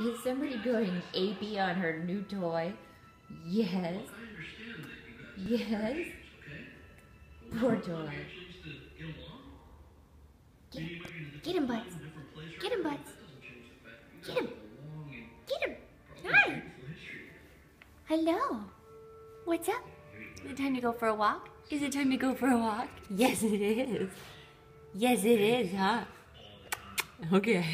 Is somebody going AP on her new toy? Yes. Yes. Poor toy. Get, him, Butts. Get him, Butts. Get him. Get him. Hi. Hello. What's up? Is it time to go for a walk? Is it time to go for a walk? Yes, it is. Yes, it is, huh? Okay.